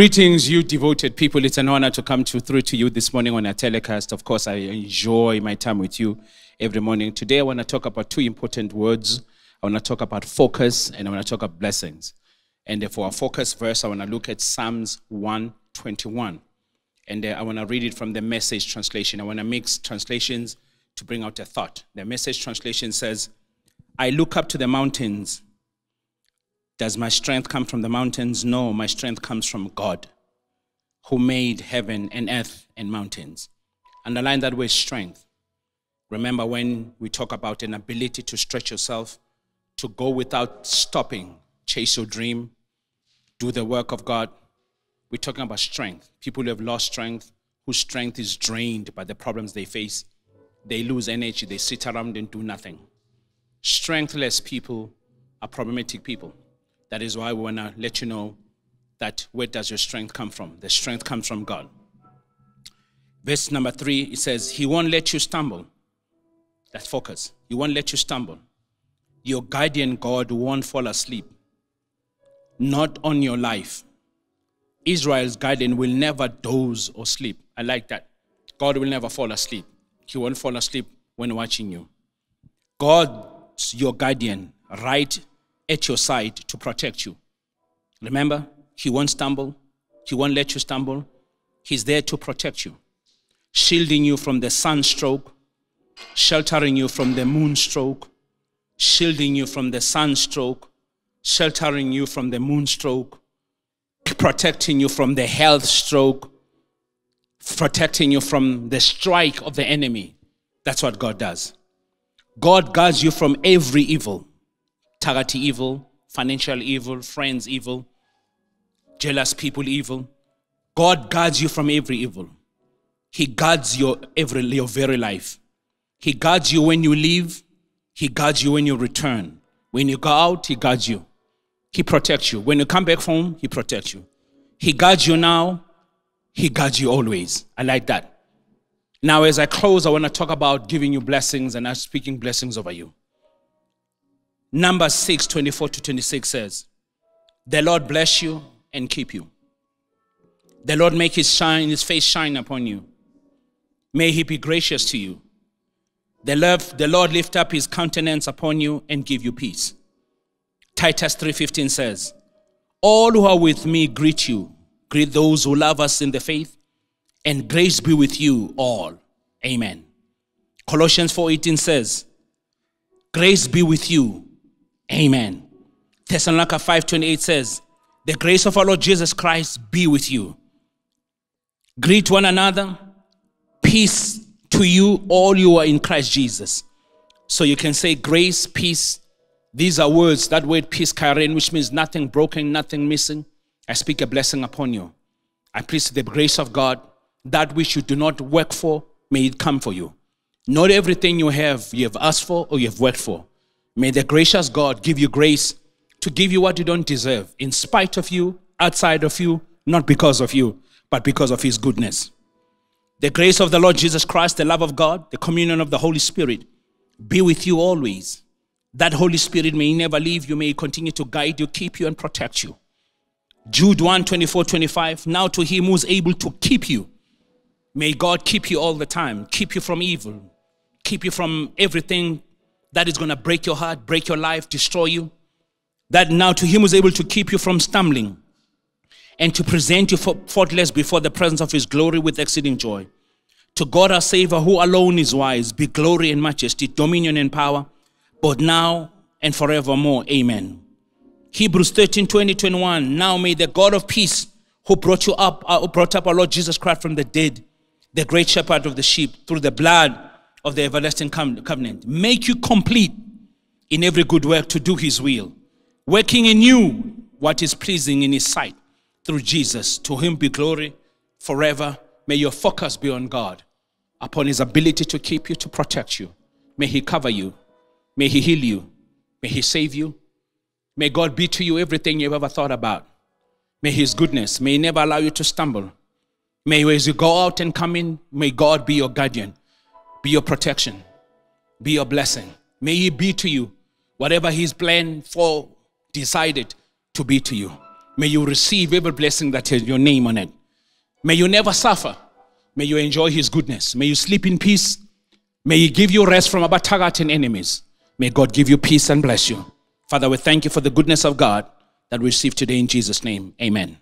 Greetings, you devoted people. It's an honor to come to, through to you this morning on a telecast. Of course, I enjoy my time with you every morning. Today, I want to talk about two important words. I want to talk about focus and I want to talk about blessings. And for our focus verse, I want to look at Psalms 121. And uh, I want to read it from the message translation. I want to mix translations to bring out a thought. The message translation says, I look up to the mountains. Does my strength come from the mountains? No, my strength comes from God, who made heaven and earth and mountains. Underline that word strength. Remember when we talk about an ability to stretch yourself, to go without stopping, chase your dream, do the work of God. We're talking about strength. People who have lost strength, whose strength is drained by the problems they face, they lose energy, they sit around and do nothing. Strengthless people are problematic people. That is why we want to let you know that where does your strength come from? The strength comes from God. Verse number three, it says, He won't let you stumble. That's focus. He won't let you stumble. Your guardian God won't fall asleep. Not on your life. Israel's guardian will never doze or sleep. I like that. God will never fall asleep. He won't fall asleep when watching you. God's your guardian, right at your side to protect you. Remember, He won't stumble, He won't let you stumble. He's there to protect you, shielding you from the sunstroke, sheltering you from the moonstroke, shielding you from the sunstroke, sheltering you from the moonstroke, protecting you from the health stroke, protecting you from the strike of the enemy. That's what God does. God guards you from every evil target evil, financial evil, friends evil, jealous people evil. God guards you from every evil. He guards your every your very life. He guards you when you leave. He guards you when you return. When you go out, he guards you. He protects you. When you come back home, he protects you. He guards you now. He guards you always. I like that. Now, as I close, I want to talk about giving you blessings and I'm speaking blessings over you. Numbers 6 24 to 26 says, The Lord bless you and keep you. The Lord make his shine, his face shine upon you. May he be gracious to you. The, love, the Lord lift up his countenance upon you and give you peace. Titus 3:15 says, All who are with me greet you. Greet those who love us in the faith, and grace be with you all. Amen. Colossians 4:18 says, Grace be with you Amen. Thessalonica 5:28 says, "The grace of our Lord Jesus Christ be with you. Greet one another. Peace to you all you are in Christ Jesus." So you can say grace, peace. These are words. That word peace, kairen, which means nothing broken, nothing missing. I speak a blessing upon you. I please the grace of God, that which you do not work for, may it come for you. Not everything you have, you have asked for or you have worked for. May the gracious God give you grace to give you what you don't deserve, in spite of you, outside of you, not because of you, but because of His goodness. The grace of the Lord Jesus Christ, the love of God, the communion of the Holy Spirit be with you always. That Holy Spirit may never leave you, may continue to guide you, keep you, and protect you. Jude 1 24 25. Now to Him who's able to keep you. May God keep you all the time, keep you from evil, keep you from everything that is going to break your heart, break your life, destroy you. That now to him who's able to keep you from stumbling and to present you for faultless before the presence of his glory with exceeding joy. To God our Savior, who alone is wise, be glory and majesty, dominion and power, both now and forevermore. Amen. Hebrews 13, 20, 21. Now may the God of peace, who brought you up, uh, brought up our Lord Jesus Christ from the dead, the great shepherd of the sheep, through the blood of the everlasting covenant. Make you complete in every good work to do his will, working in you what is pleasing in his sight through Jesus. To him be glory forever. May your focus be on God, upon his ability to keep you, to protect you. May he cover you. May he heal you. May he save you. May God be to you everything you've ever thought about. May his goodness, may he never allow you to stumble. May as you go out and come in, may God be your guardian be your protection, be your blessing. May He be to you whatever He's planned for, decided to be to you. May you receive every blessing that has your name on it. May you never suffer. May you enjoy his goodness. May you sleep in peace. May he give you rest from Abatagat and enemies. May God give you peace and bless you. Father, we thank you for the goodness of God that we receive today in Jesus' name. Amen.